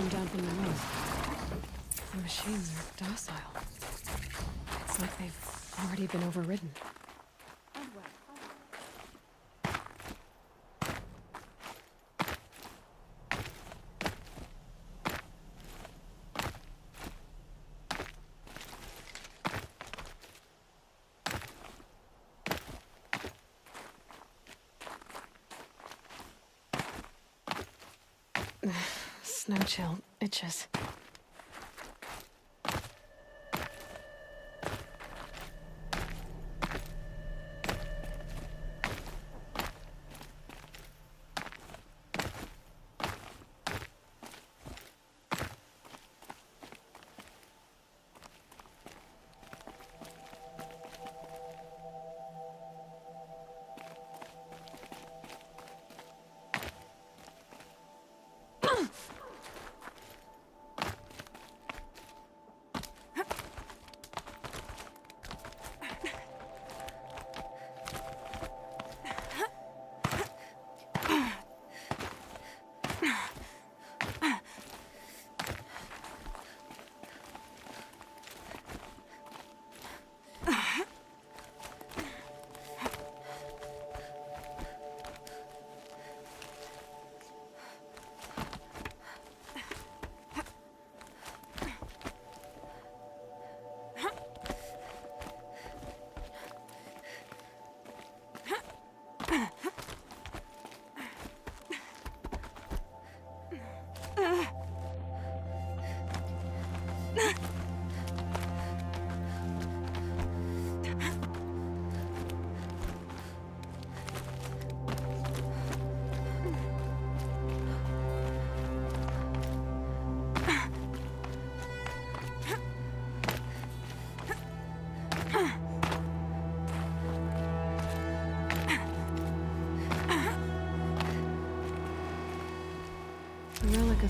come down from the roof. The machines are docile. It's like they've already been overridden. Snow chill itches.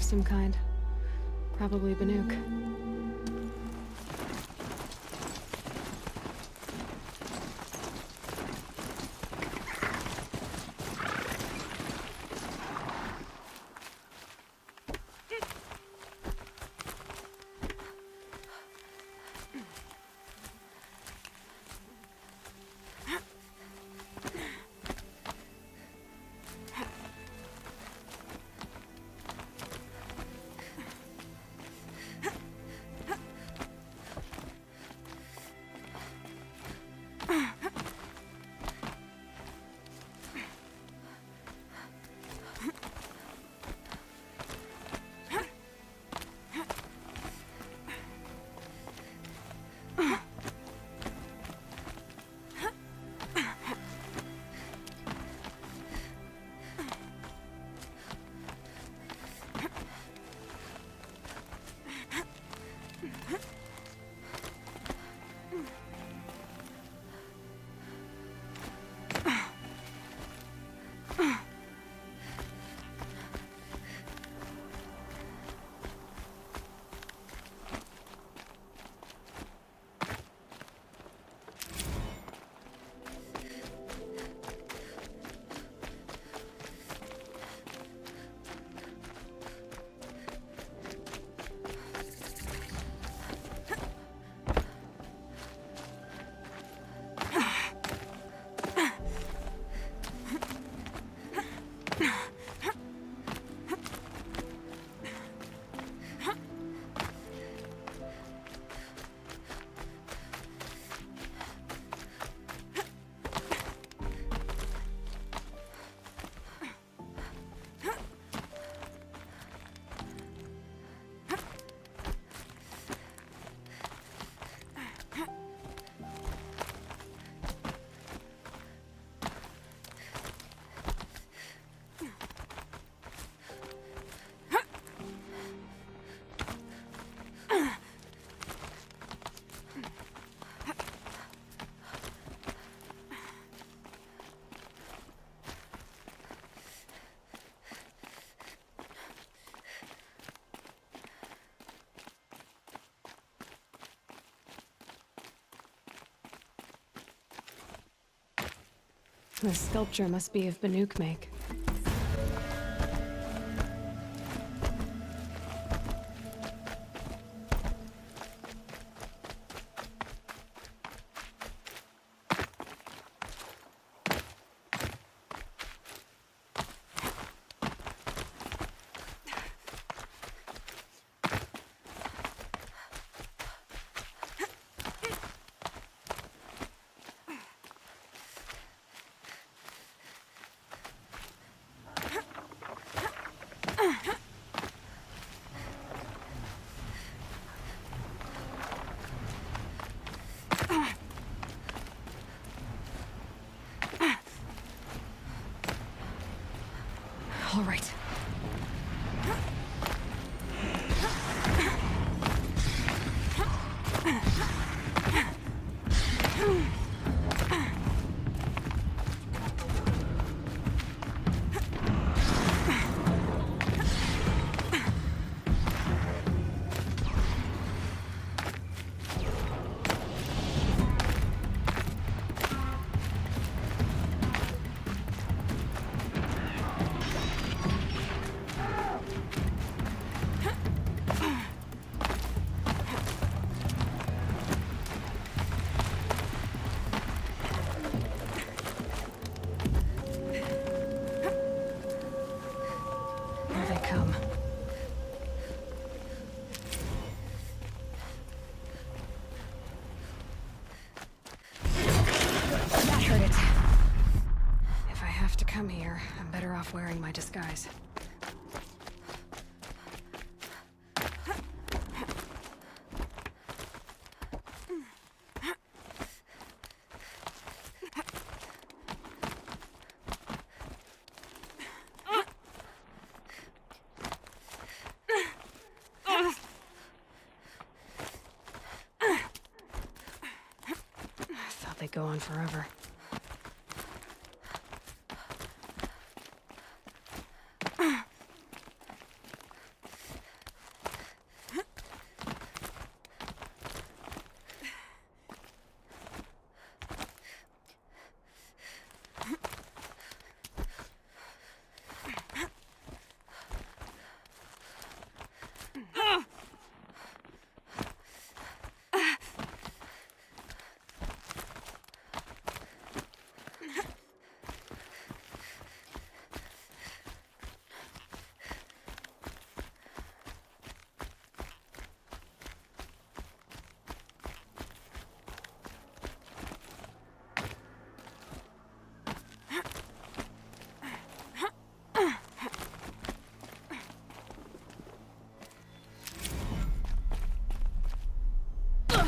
Of some kind. Probably Banuk. The sculpture must be of Banuk make. Better off wearing my disguise. Go on forever.